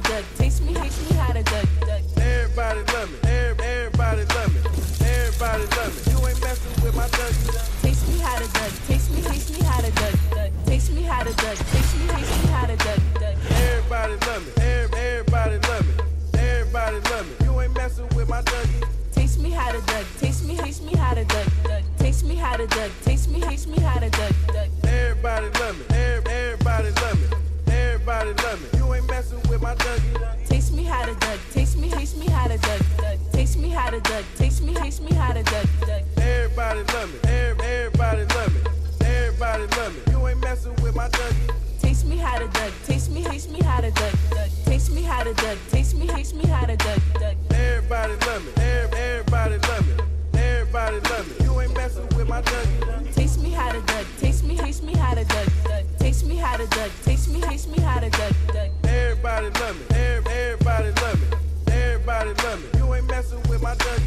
to duck. Teach me, taste me how to duck, duck. Everybody love me. every, Everybody love me. Everybody love me. You ain't messing with my duck. Taste me how to duck. Taste me, taste me how to duck, duck. Teach me how to duck. Taste me, taste me how to duck, duck. Everybody love me. every, Everybody love me. Everybody love me. You ain't messing with my Dougie. Taste me how to duck. Taste me, taste me how to duck, duck. Teach me how to duck. Taste me, taste me how to duck, duck. Everybody love me. My Dougie. Taste me how to duck. Taste me, taste me how to duck. duck. Taste me how to duck. Taste me, taste me how to duck. duck. Everybody love me. Every- Everybody love me. Everybody love me. You ain't messing with my Dougie. Taste me how to duck. Taste me, taste me how to duck. duck. Taste me how to duck. Taste me, taste me how to duck. duck. Everybody love me. Every- Everybody love me. Everybody love me. You ain't messing with my Dougie. Taste me how to duck. Taste me, taste me how to duck. duck. Taste me how to duck. Taste me, taste me how to duck. duck. Everybody love me. Everybody love me. Everybody love me. You ain't messing with my Dougie.